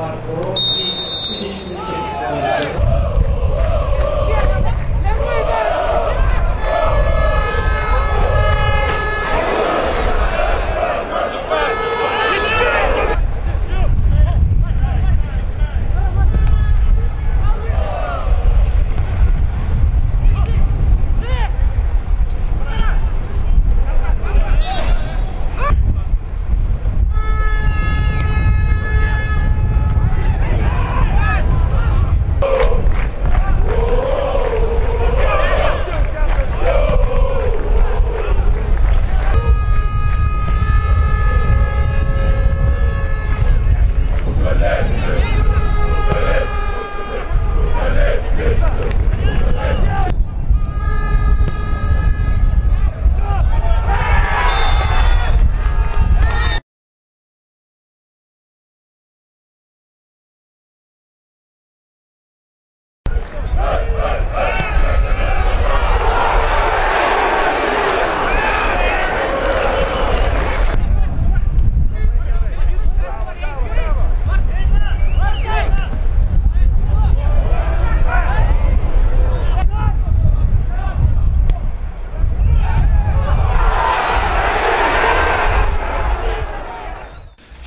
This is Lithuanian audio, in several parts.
agora.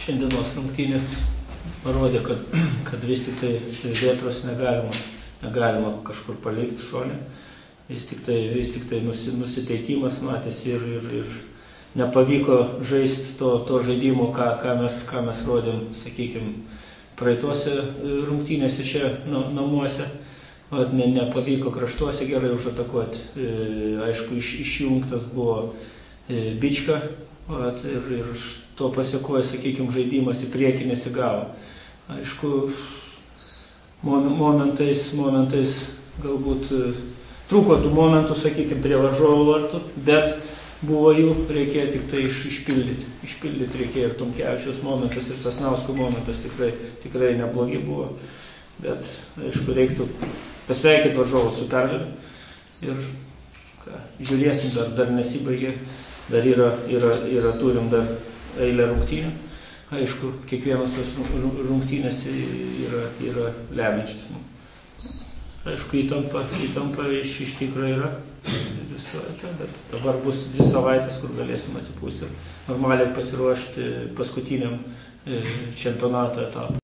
Šiandienos rungtynės parodė, kad, kad vis tik tai vėtros negalima, negalima kažkur palikti šonę. Vis tik tai, vis tik tai nusi, nusiteikimas matėsi ir, ir, ir nepavyko žaisti to, to žaidimo, ką, ką, mes, ką mes rodėm, sakykime, praeitose rungtynėse čia nu, namuose. Vat, ne, nepavyko kraštuose gerai užatakuoti. E, aišku, iš, išjungtas buvo e, bička vat, ir, ir to pasiekoja, sakykime, žaidimas į priekį nesigavo. Aišku, mom- momentais, momentais galbūt e, trūko tų momentų, sakykime, prie varžovų vartų, bet buvo jų, reikėjo tik tai iš, išpildyti. Išpildyti reikėjo ir Tomkevičius momentas, ir Sasnausko momentas tikrai, tikrai neblogi buvo. Bet, aišku, reiktų pasveikinti varžovus su pergaliu. Ir ką, žiūrėsim, dar, dar nesibaigė, dar yra, yra, yra, turim dar eilę rungtynių. Aišku, kiekvienas rung- rungtynės yra, yra lemiančias. Aišku, įtampa, įtampa iš, iš tikrųjų yra visą laiką, bet dabar bus dvi savaitės, kur galėsim atsipūsti normaliai pasiruošti paskutiniam e, čempionato etapui.